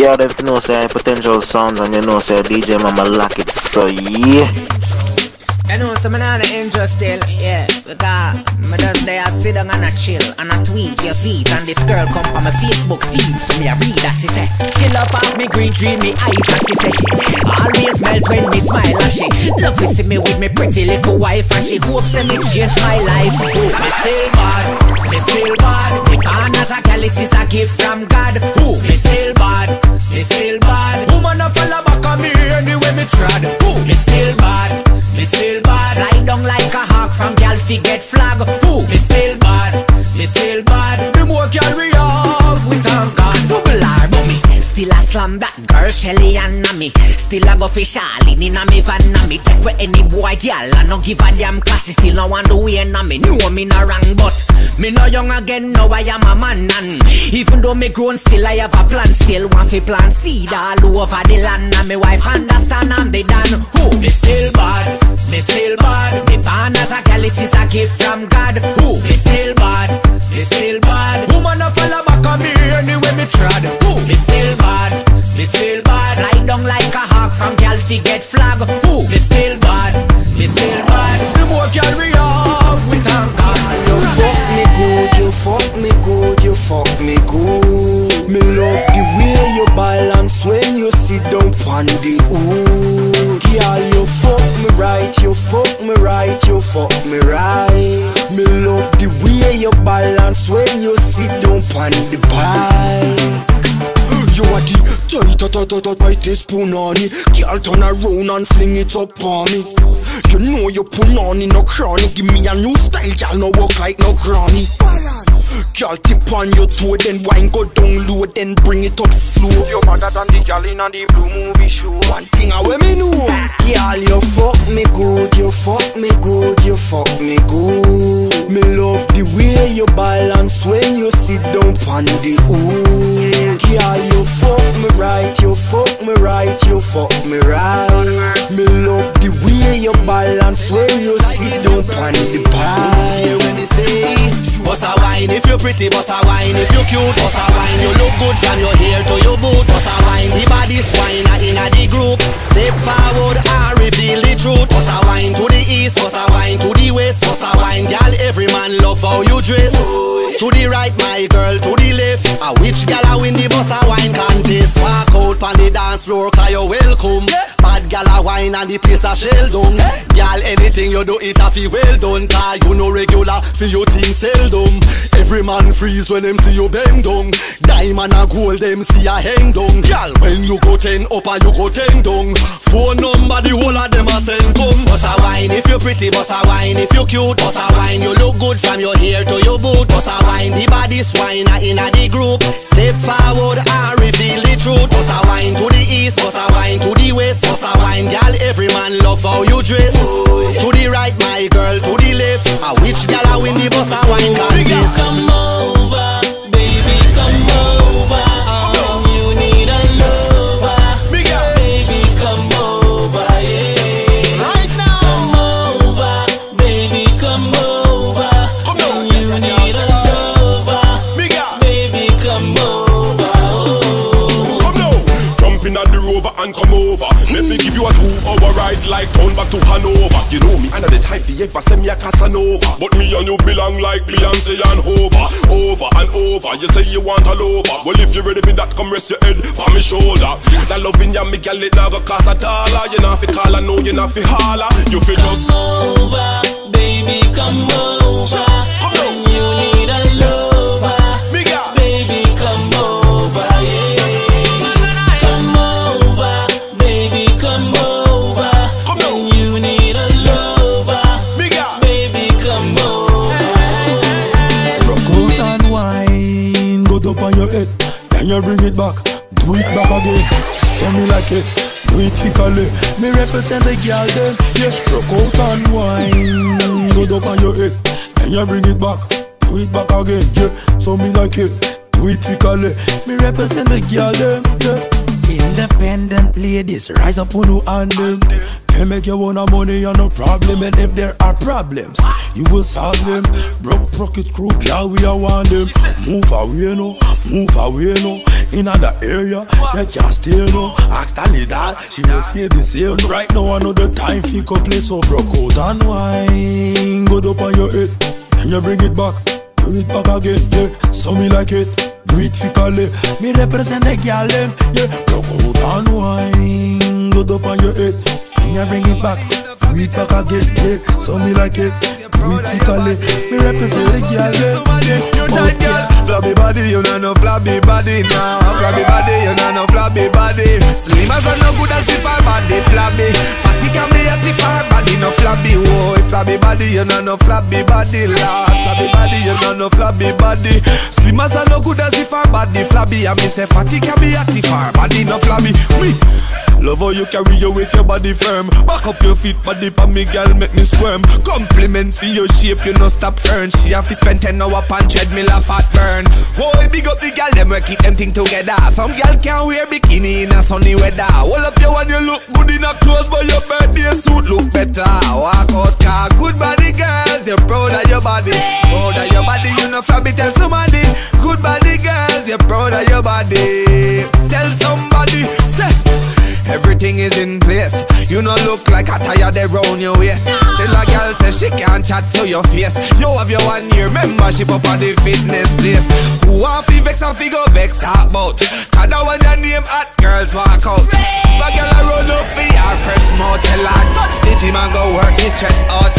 Eh, yeah, if you know say potential sounds and you know say DJ Mama lock it, so yeah. You know, so I'm not an still, yeah. Because I just there, I sit down and I chill and I tweet, you see it. And this girl come on my Facebook feed, so me I read that she say, she love off me green tree, me eyes, and she say she always melt when me smile, and she love to see me with me pretty little wife, and she hopes that me change my life. Oh, me still bad, me still bad. The born as a girl, a gift from God. Oh, me still bad, me still bad. Woman a follow back on me anyway me trod. Oh, me still bad, me still bad. Fly down like a hawk from gal fi get flag. Ooh, me still bad, me still bad. The more gal we have, we thank God. Double R, but me still a slam that girl Shelly Still a go fi Charlene inna me van na me. Take with any boy gal, I no give a damn class. Still no want the way na me. Know me no wrong, but me no young again. Now I am a man and even though me grown, still I have a plan. Still want fi plant seed all over the land. And me wife understand I'm the dan. Who me still bad, me still bad. Me born as a girl, it is a gift from God. Who me still bad, me still bad. Woman a follow back on me anyway me trod. Who me still bad, fi get flag. Who me still bad, me still bad. The more gal we have, we thank God. You fuck me good, you fuck me good, you fuck me good. Me love the way you balance when you sit down on the hood. Girl, you fuck me right, you fuck me right, you fuck me right. Me love the way you balance when you sit down on the bike. The tight, tight, tight, tight, tightest punani. Girl turn around and fling it up on me. You know you punani no chronic Give me a new style, girl, no walk like no granny. Girl tip on your toe, then wine go down low, then bring it up slow. You're better than the girl in the blue movie show. One thing I me know. Girl, you fuck me good, you fuck me good, you fuck me good. Me love the way you balance when you sit down on the hood Girl, you fuck me right, you fuck me right, you fuck me right? Me love the way you balance when you sit down on the pie when they say Boss a wine if you're pretty, boss a wine if you cute Boss a wine, you look good from your hair to your boot Boss a wine, the body's wine a inna the group. Step forward and reveal the truth Boss a wine to the east, boss a wine to the west Boss a wine, girl, every man love how you dress. To the right, my girl, to the left A which gal a win the boss a floor, cause you wine and the place a shell down. Gal, anything you do, it a fi well done. Cause you no regular, fi your thing seldom. Every man freeze when them see you bend down. Diamond and gold, them see a hang down. Gal, when you go ten up and you go ten down Phone number, the whole of them a send come. Boss a wine if you pretty, boss a wine if you cute. Boss a wine, you look good from your hair to your boot. Boss a wine, the body's wine a inna the group. Step forward and reveal the truth. Boss a wine to the east, boss a wine to the west. Boss a wine, gal, every man love how you dress. To the right, my girl, to the left. A which gal a win the boss a wine contest ever send me a Casanova. But me and you belong like Beyonce and Hova. Over and over, you say you want a lover. Well, if you're ready for that, come rest your head on me shoulder. That loving ya, me gal, it never cost a dollar. You not fi call, I know you not fi holler. You fi just over, baby, come over. It, do it fically. Eh. Me represent the girl them, yeah. Rock out and wine, go up on your head, then you bring it back, do it back again, yeah. So me like it, do it fically. Eh. Me represent the girl them, yeah. Independent ladies, rise up on your hand them. Can make you want money and no problem. And if there are problems, you will solve them. Broke pocket crew, yeah, we are one them. Move away, no, move away, no. In other area, they can't stay, no. Ask Stanley that, she will say the same. Right now, the time fi go play so broke out and wine. Go up on your head, and you bring it back. Bring it back again, yeah. So me like it. Do it fically. Me represent the girl them, yeah. Broke out and wine. Go up on your head, and you bring it back. Do it back again, yeah. So me like it. Do it fically. Me represent the girl them, yeah. Tight girl Flabby body, you know no flabby body now. Flabby body, you know no flabby body. Slim as a no good as if her body flabby. Fatty can be as if her body no flabby Whoa, flabby body, you know no flabby body lad. Flabby body, you know no flabby body. Slim as a no good as if her body flabby. And me say fatty can be as if her body no flabby. Me Love how you carry your weight, your body firm. Back up your feet, body pa me girl, make me squirm. Compliments for your shape, you no stop earn. She have to spend 10 hour pan treadmill a fat burn. Boy, big up the girl, them we keep them thing together. Some girl can wear bikini in a sunny weather. Hold up your one, you look good in a clothes, but your birthday suit look better. Walk out car, good body girls, you're proud of your body. Proud of your body, you know flabby, tell somebody. Good body girls, you're proud of your body. Is in place. You no look like a tire they round your waist. Tell a girl say she can't chat to your face. You have your one year membership up on the fitness place. Who want fi vex and fi go vex talk about? Cause that when your name at girls walk out. If a girl a run up fi her fresh mouth, tell touch the gym and go work his stress out.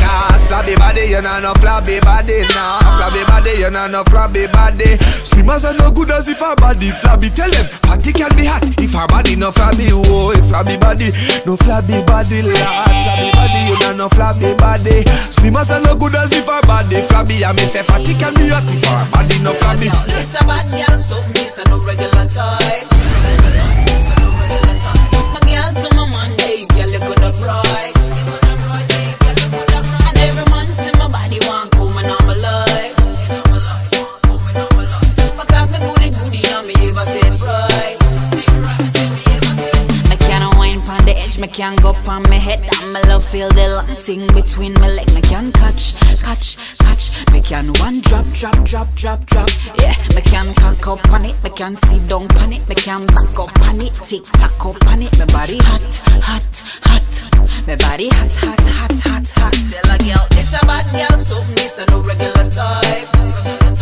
Flabby body, you know no flabby body nah. Flabby body, you know no flabby body. Slim as a no good as if her body flabby. Tell them fatty can be hot if her body no flabby. Whoa, if flabby body, no flabby body lad. Flabby body, you know no flabby body. Slim as a no good as if her body flabby. I mean say fatty can be hot if her body no flabby. This a bad girl, so this a no regular toy. My girl to my man, hey, girl, you coulda bright. Can't go pon me head. And me love feel the long thing between my leg. Me can catch, catch, catch. Me can one drop, drop, drop, drop, drop. Yeah, me can cock up on it. Me can sit down pon it. Me can back up on it. Tick tock up on it. Me body hot, hot, hot. Me body hot, hot, hot, hot, hot. Tell a girl this a bad girl, something this a no regular type.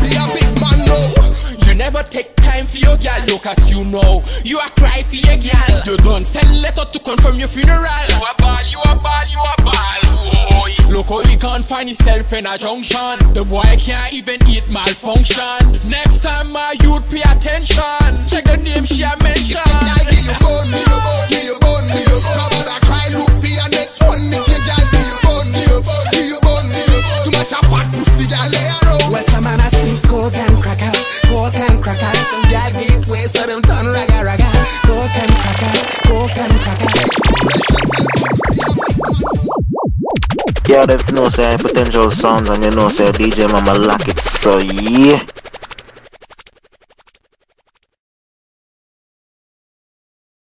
Be a big man. You never take time for your girl, look at you now. You a cry for your girl. You don't send letter to confirm your funeral. You a ball, you a ball, you a ball. Look how he can't find himself in a junction. The boy can't even eat malfunction. Next time my youth raga raga. Crackers, crackers. Yeah, they know say potential sounds and you know say DJ Mama lock it, so yeah.